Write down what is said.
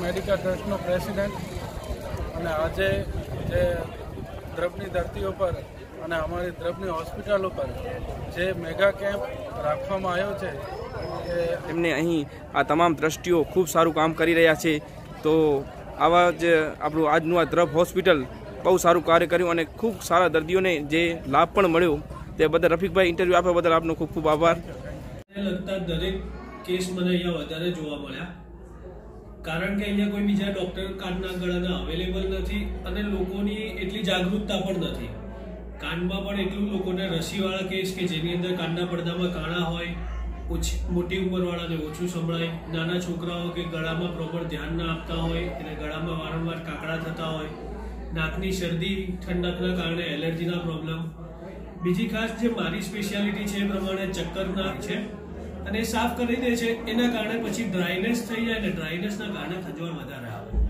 Medical ટ્રસ્ટનો president અને આજે જે દ્રબની ધરતીઓ પર અને અમારી દ્રબની હોસ્પિટલ ઉપર જે મેગા કેમ્પ રાખવામાં આવ્યો છે એમને અહીં આ તમામ દ્રષ્ટિઓ ખૂબ સારું કામ કરી રહ્યા છે. તો આવા જ આપણું આજનું આ દ્રબ હોસ્પિટલ બહુ સારું કાર્ય કર્યું અને ખૂબ સારા દર્દીઓને જે લાભ પણ મળ્યો તે બદલ રફીકભાઈ ઇન્ટરવ્યૂ આપ્યા બદલ આપનો ખૂબ ખૂબ આભાર. લગતા દરેક કેસ મને અહીંયા વધારે જોવા મળ્યા. કારણ કે અહીંયા કોઈ બીજા ડોક્ટર કાનના ગળાના અવેલેબલ નથી અને લોકોની એટલી જાગૃતતા પણ નથી. કાનમાં પણ એટલું લોકોને રસીવાળા કેસ કે જેની અંદર કાનના પડદામાં કાણા હોય ઓછી મોટી ઉંમરવાળાને ઓછું સંભળાય, નાના છોકરાઓ કે ગળામાં પ્રોપર ધ્યાન ના આપતા હોય અને ગળામાં વારંવાર કાકડા થતા હોય નાકની શરદી, ઠંડકના કારણે એલર્જીના પ્રોબ્લેમ બીજી ખાસ જે મારી સ્પેશિયાલિટી છે એ પ્રમાણે ચક્કરના છે. અને સાફ કરી દે છે, એના કારણે પછી ડ્રાયનેસ થઈ જાય ને ડ્રાયનેસના કારણે ખજવાળ વધારે આવે.